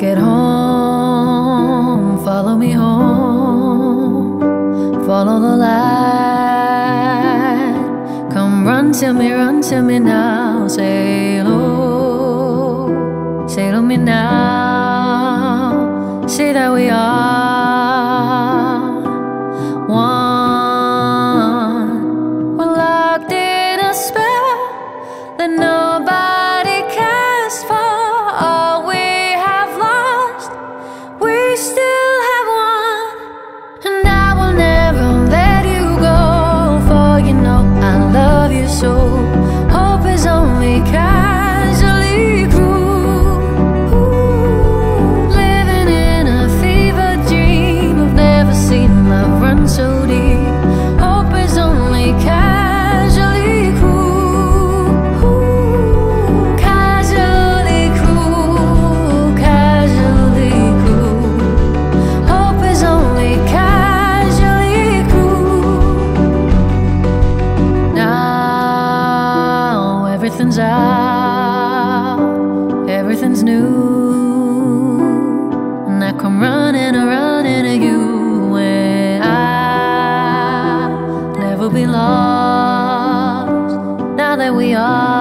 Get home, follow me home, follow the light. Come run to me, run to me now. Say oh, Say to me now. Say that we are. Everything's out, everything's new. And I come running, running to you when I never be lost. Now that we are